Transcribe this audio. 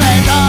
Let go.